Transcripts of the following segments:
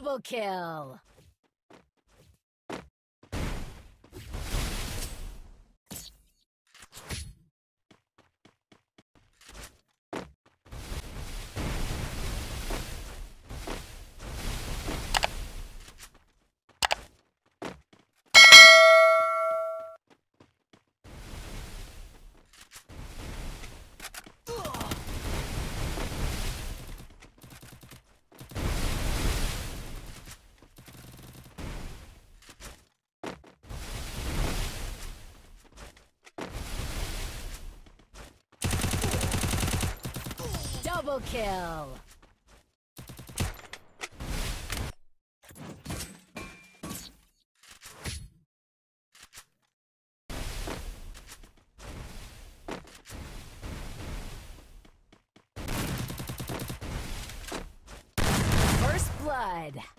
Double kill. Double kill. First blood.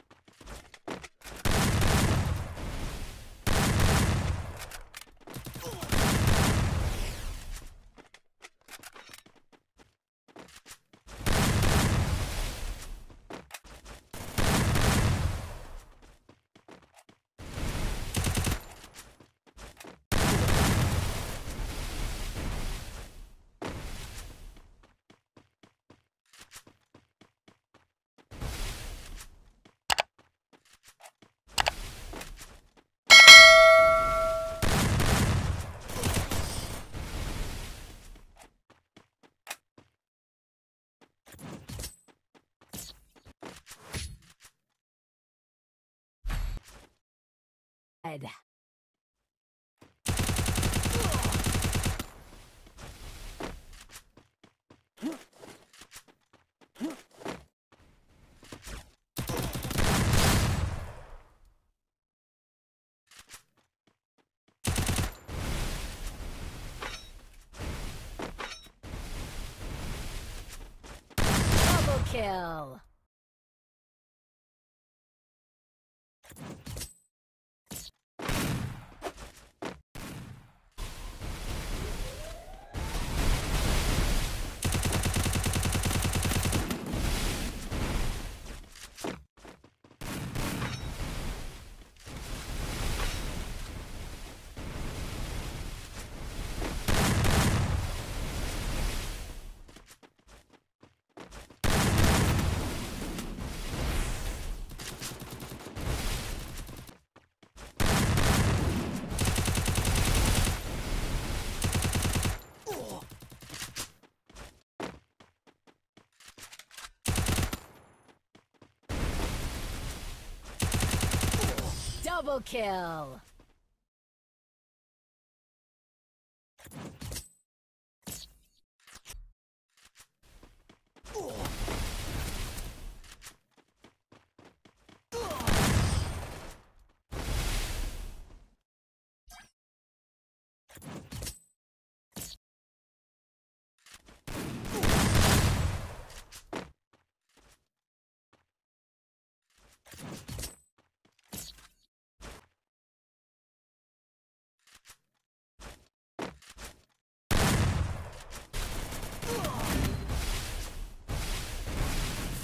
Ed. Double kill. Double kill.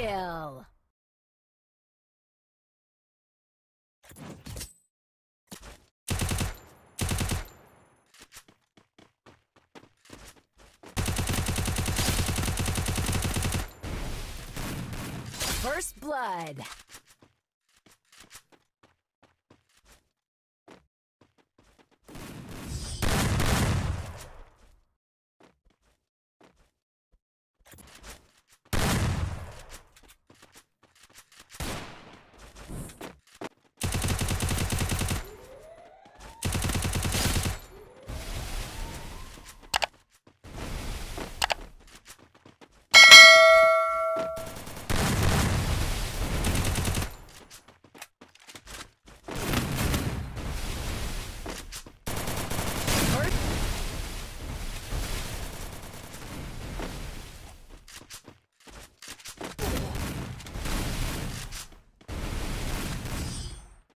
kill. First blood.